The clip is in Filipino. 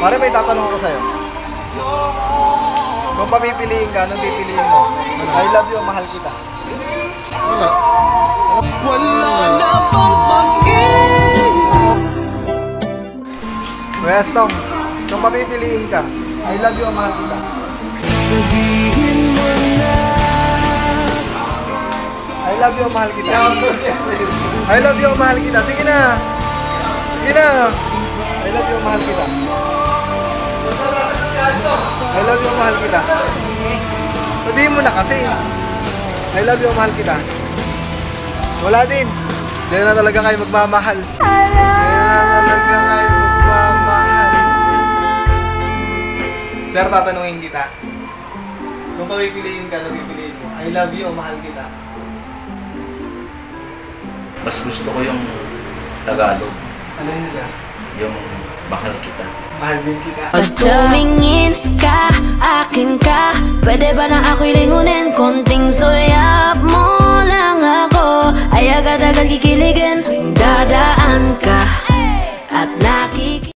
Pare, may tatanong ako sa'yo. Kung papipiliin ka, anong pipiliin mo? I love you mahal kita? Wala. Wala na pang pag-ibig Kuya Stong, kung papipiliin ka, I love you mahal kita? Sabihin mo na I love you mahal kita? I love you mahal kita? Sige na! Sige na! I love you mahal kita? I love you o mahal kita? Sabihin mo na kasi. I love you o mahal kita? Wala din. Hindi na talaga kayo magmamahal. Hindi na talaga kayo magmamahal. Sir, tatanungin kita. Kung papipiliin ka, ano pipiliin mo? I love you o mahal kita? Mas gusto ko yung Tagalog, Ano yun sir? yung mahal kita. Mahal din kita. Pag tumingin Pwede ba na ako'y lingunin? Konting sulyap mo lang ako. Ay agad-agad kikiligin. Dadaan ka